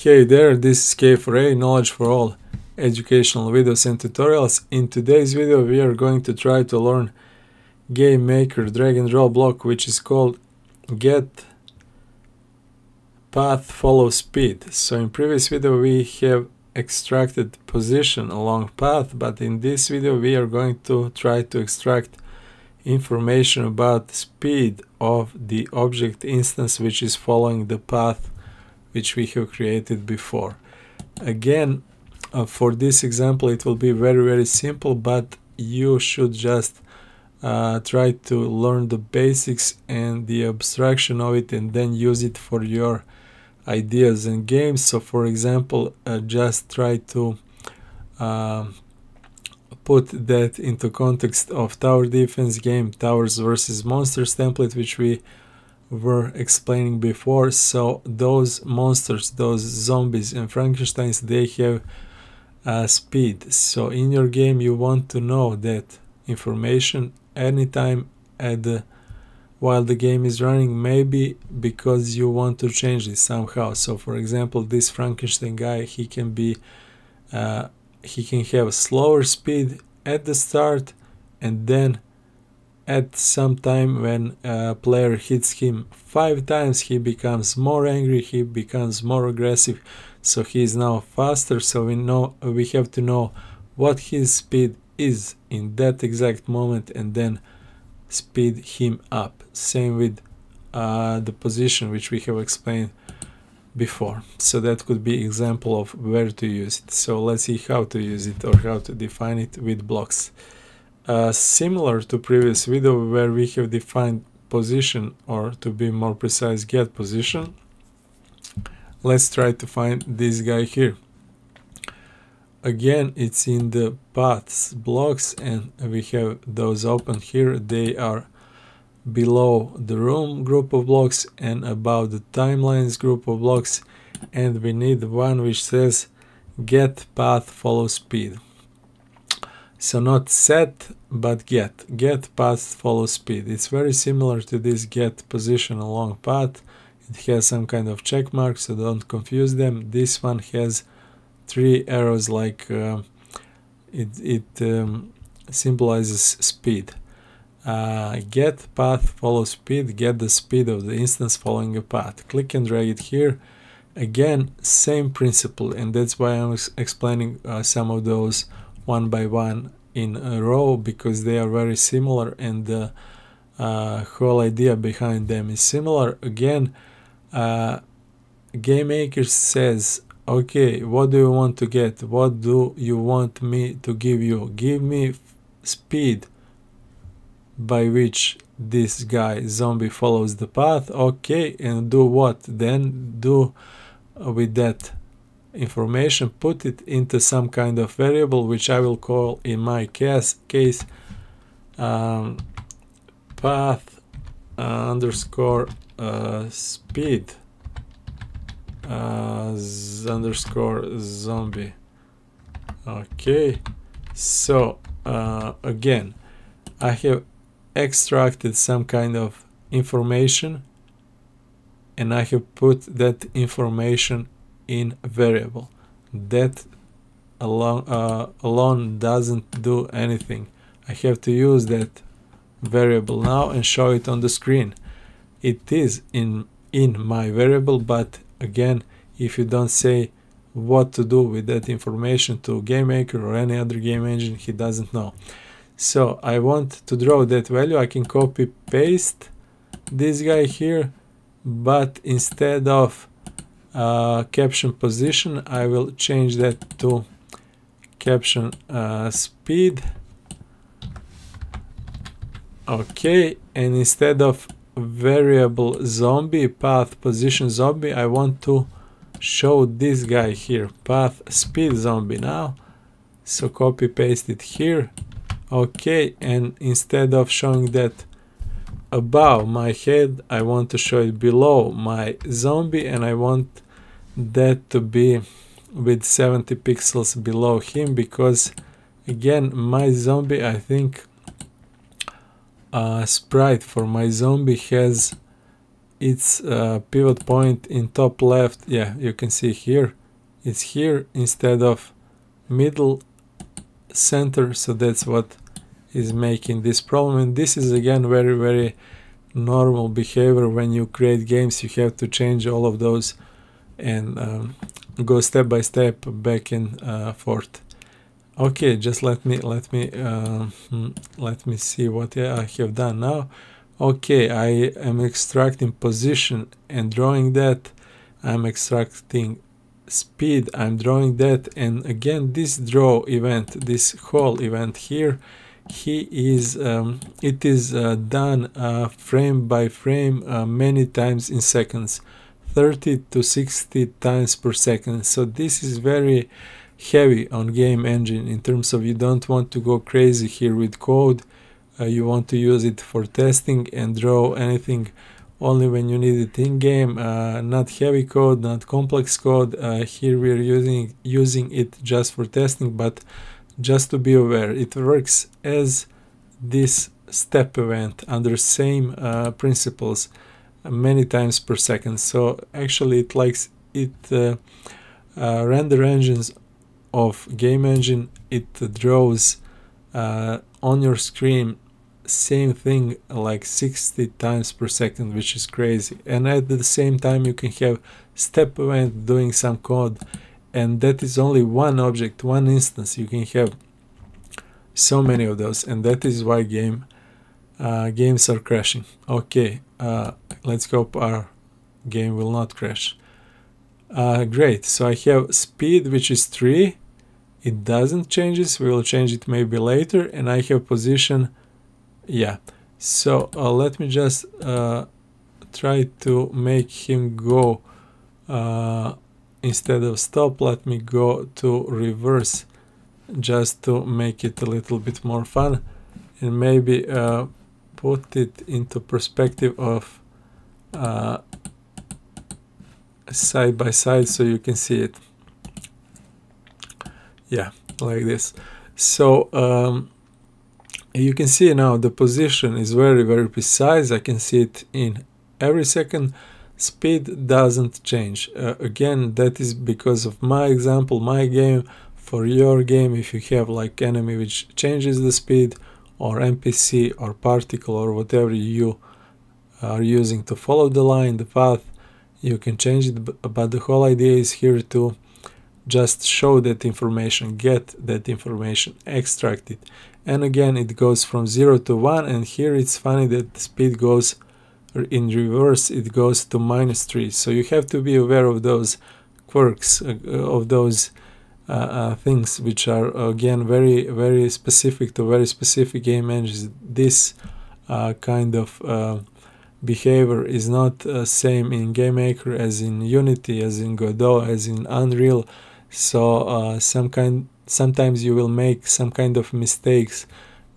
Hey there, this is K4A, Knowledge for All, educational videos and tutorials. In today's video we are going to try to learn GameMaker drag and drop block which is called get path follow speed. So in previous video we have extracted position along path but in this video we are going to try to extract information about speed of the object instance which is following the path which we have created before. Again, uh, for this example it will be very very simple but you should just uh, try to learn the basics and the abstraction of it and then use it for your ideas and games so for example uh, just try to uh, put that into context of tower defense game towers versus monsters template which we were explaining before. So those monsters those zombies and frankensteins they have uh, speed. So in your game you want to know that information anytime at the while the game is running maybe because you want to change it somehow. So for example this frankenstein guy he can be uh, he can have a slower speed at the start and then at some time when a player hits him five times he becomes more angry he becomes more aggressive. So he is now faster so we know we have to know what his speed is in that exact moment and then speed him up. Same with uh, the position which we have explained before. So that could be example of where to use it. So let's see how to use it or how to define it with blocks uh, similar to previous video where we have defined position or to be more precise get position. Let's try to find this guy here. Again it's in the paths blocks and we have those open here. They are below the room group of blocks and above the timelines group of blocks. And we need one which says get path follow speed so not set, but get. Get path follow speed. It's very similar to this get position along path. It has some kind of check mark, so don't confuse them. This one has three arrows like uh, it, it um, symbolizes speed. Uh, get path follow speed, get the speed of the instance following a path. Click and drag it here. Again, same principle, and that's why I'm explaining uh, some of those one by one in a row because they are very similar and the uh, whole idea behind them is similar. Again, uh, GameMaker says, okay, what do you want to get? What do you want me to give you? Give me speed by which this guy zombie follows the path okay and do what then do with that information, put it into some kind of variable, which I will call in my case, case um, path uh, underscore uh, speed uh, underscore zombie. Okay, so uh, again, I have extracted some kind of information and I have put that information in variable. That alone, uh, alone doesn't do anything. I have to use that variable now and show it on the screen. It is in, in my variable, but again, if you don't say what to do with that information to GameMaker or any other game engine, he doesn't know. So I want to draw that value. I can copy paste this guy here, but instead of uh, caption position I will change that to caption uh, speed. Okay and instead of variable zombie path position zombie I want to show this guy here path speed zombie now. So copy paste it here. Okay and instead of showing that above my head I want to show it below my zombie and I want that to be with 70 pixels below him because again my zombie I think uh, sprite for my zombie has its uh, pivot point in top left. Yeah you can see here. It's here instead of middle center. So that's what is making this problem. And this is again very very normal behavior. When you create games you have to change all of those and um, go step by step back and uh, forth. Okay just let me let me uh, let me see what I have done now. Okay I am extracting position and drawing that. I'm extracting speed. I'm drawing that. And again this draw event this whole event here he is um, it is uh, done uh, frame by frame uh, many times in seconds 30 to 60 times per second. So this is very heavy on game engine in terms of you don't want to go crazy here with code. Uh, you want to use it for testing and draw anything. Only when you need it in game uh, not heavy code not complex code. Uh, here we're using using it just for testing but just to be aware it works as this step event under same uh, principles many times per second. So actually it likes it uh, uh, render engines of game engine it draws uh, on your screen same thing like 60 times per second which is crazy. And at the same time you can have step event doing some code and that is only one object one instance. You can have so many of those and that is why game uh, games are crashing. Okay uh, let's hope our game will not crash. Uh, great. So I have speed which is 3 it doesn't change this. We will change it maybe later. And I have position. Yeah. So uh, let me just uh, try to make him go uh, instead of stop let me go to reverse just to make it a little bit more fun. And maybe uh, put it into perspective of uh, side by side so you can see it. Yeah like this. So um, you can see now the position is very very precise. I can see it in every second. Speed doesn't change. Uh, again that is because of my example my game. For your game if you have like enemy which changes the speed or NPC or particle or whatever you are using to follow the line the path you can change it but the whole idea is here to just show that information get that information extract it. And again it goes from 0 to 1 and here it's funny that the speed goes in reverse it goes to minus 3 so you have to be aware of those quirks uh, of those things which are again very very specific to very specific game engines. This uh, kind of uh, behavior is not uh, same in GameMaker as in Unity as in Godot as in Unreal. So some kind sometimes you will make some kind of mistakes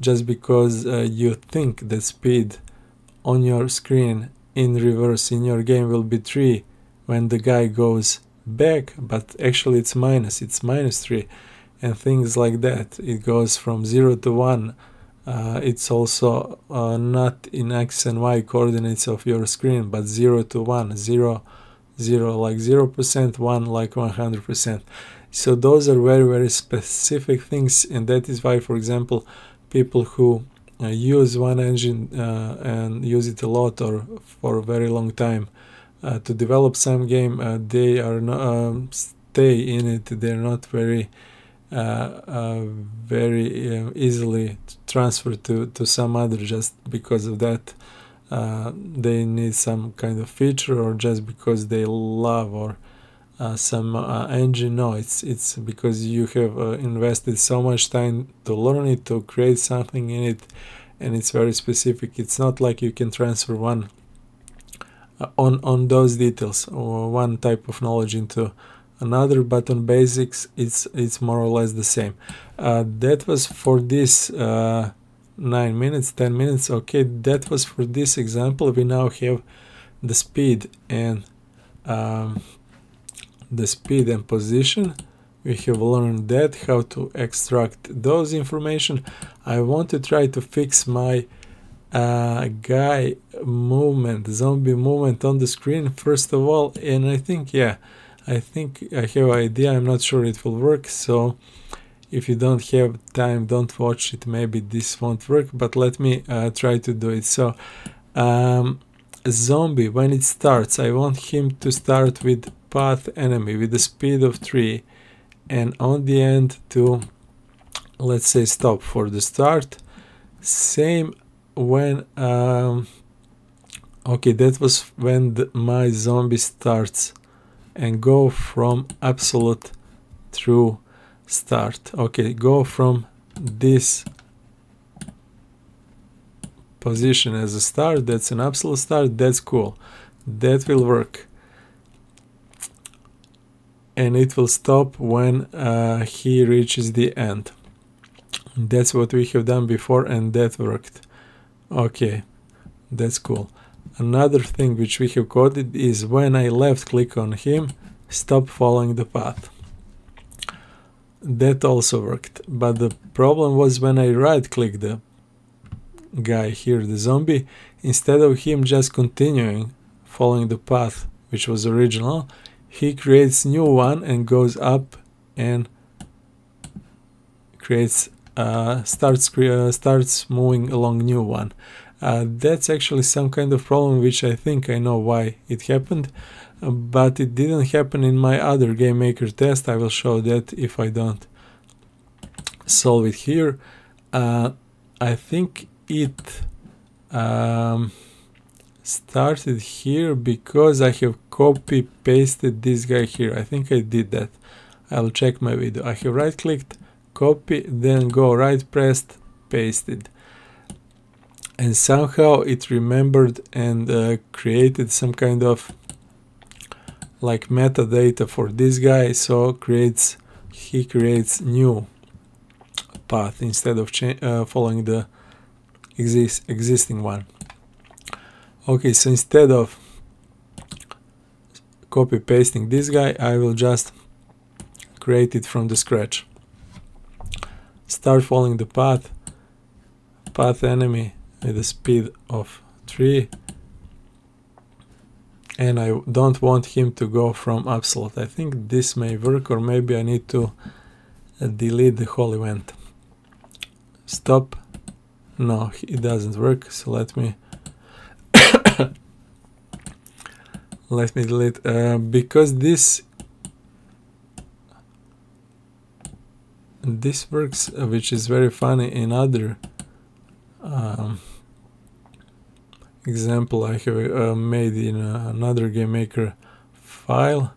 just because uh, you think the speed on your screen in reverse in your game will be 3 when the guy goes back but actually it's minus it's minus 3 and things like that. It goes from 0 to 1 uh, it's also uh, not in x and y coordinates of your screen but 0 to 1 0 0 like 0% 1 like 100% so those are very very specific things and that is why for example people who uh, use one engine uh, and use it a lot or for a very long time to develop some game uh, they are not um, stay in it. They're not very uh, uh, very easily transferred to, to some other just because of that. They need some kind of feature or just because they love or uh, some uh, engine. No it's it's because you have uh, invested so much time to learn it to create something in it and it's very specific. It's not like you can transfer one uh, on on those details or one type of knowledge into another but on basics it's it's more or less the same. Uh, that was for this uh, 9 minutes 10 minutes. Okay that was for this example. We now have the speed and um, the speed and position. We have learned that how to extract those information. I want to try to fix my uh, guy movement zombie movement on the screen first of all and I think yeah I think I have an idea. I'm not sure it will work so if you don't have time don't watch it. Maybe this won't work but let me uh, try to do it. So um, zombie when it starts I want him to start with path enemy with the speed of 3 and on the end to let's say stop for the start. Same when um, okay that was when the, my zombie starts and go from absolute through start. Okay go from this position as a start that's an absolute start that's cool. That will work. And it will stop when uh, he reaches the end. That's what we have done before and that worked okay that's cool. Another thing which we have coded is when I left click on him stop following the path. That also worked but the problem was when I right click the guy here the zombie instead of him just continuing following the path which was original he creates new one and goes up and creates uh, starts uh, starts moving along new one. Uh, that's actually some kind of problem which I think I know why it happened but it didn't happen in my other GameMaker test. I will show that if I don't solve it here. Uh, I think it um, started here because I have copy pasted this guy here. I think I did that. I'll check my video. I have right clicked copy then go right pressed pasted. And somehow it remembered and uh, created some kind of like metadata for this guy so creates he creates new path instead of uh, following the exist existing one. Okay so instead of copy pasting this guy I will just create it from the scratch start following the path path enemy with a speed of 3 and I don't want him to go from absolute. I think this may work or maybe I need to uh, delete the whole event. Stop. No, it doesn't work, so let me let me delete uh, because this this works uh, which is very funny in other um, example I have uh, made in uh, another GameMaker file.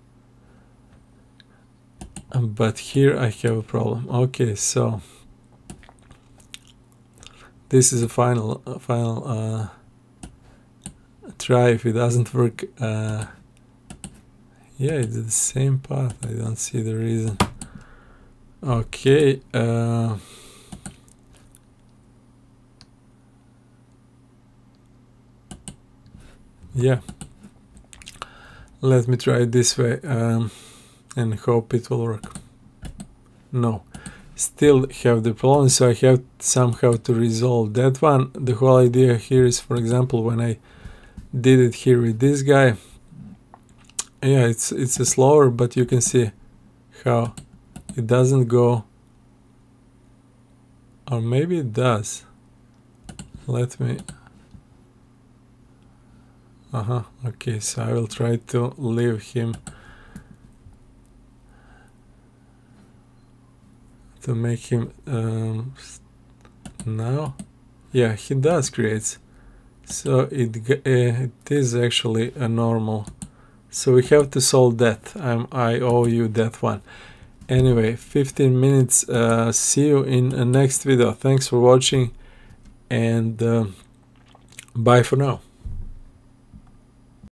But here I have a problem. Okay so this is a final uh, final uh, try. If it doesn't work uh, yeah it's the same path. I don't see the reason okay uh, yeah. Let me try it this way um, and hope it will work. No. Still have the problem so I have somehow to resolve that one. The whole idea here is for example when I did it here with this guy yeah it's it's a slower but you can see how it doesn't go or maybe it does. Let me uh-huh okay so I will try to leave him to make him um, now. Yeah he does create. So it, uh, it is actually a normal. So we have to solve that. I'm, I owe you that one anyway 15 minutes uh, see you in the next video. Thanks for watching and uh, bye for now